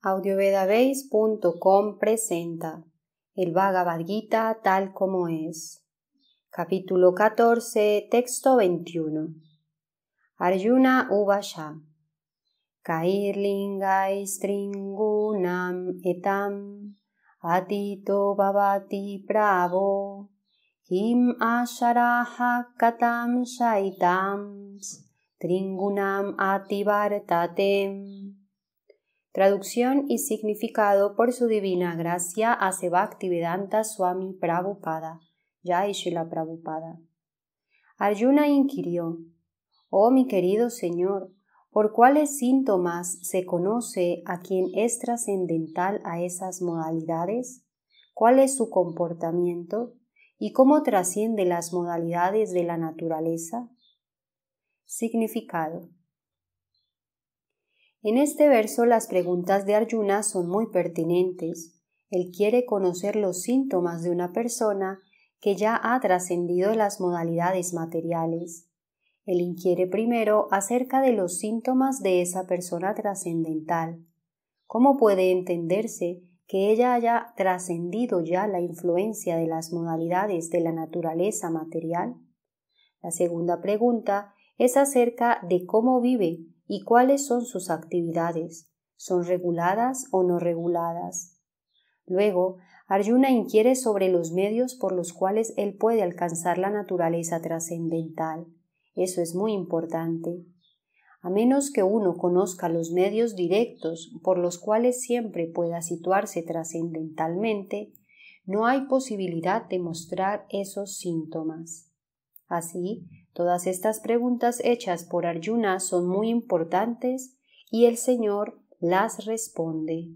audiovedabase.com presenta el Bhagavad Gita tal como es. Capítulo 14, texto 21. Arjuna Uvasha. Kairlingay stringunam etam atito bhavati pravo kim asharaha katam shaitam tringunam ativartatem Traducción y significado por su divina gracia hace Bhaktivedanta Swami Prabhupada. Jai Prabhupada. Arjuna inquirió, Oh mi querido Señor, ¿por cuáles síntomas se conoce a quien es trascendental a esas modalidades? ¿Cuál es su comportamiento? ¿Y cómo trasciende las modalidades de la naturaleza? Significado. En este verso las preguntas de Arjuna son muy pertinentes. Él quiere conocer los síntomas de una persona que ya ha trascendido las modalidades materiales. Él inquiere primero acerca de los síntomas de esa persona trascendental. ¿Cómo puede entenderse que ella haya trascendido ya la influencia de las modalidades de la naturaleza material? La segunda pregunta es acerca de cómo vive y cuáles son sus actividades. ¿Son reguladas o no reguladas? Luego, Arjuna inquiere sobre los medios por los cuales él puede alcanzar la naturaleza trascendental. Eso es muy importante. A menos que uno conozca los medios directos por los cuales siempre pueda situarse trascendentalmente, no hay posibilidad de mostrar esos síntomas. Así, Todas estas preguntas hechas por Arjuna son muy importantes y el Señor las responde.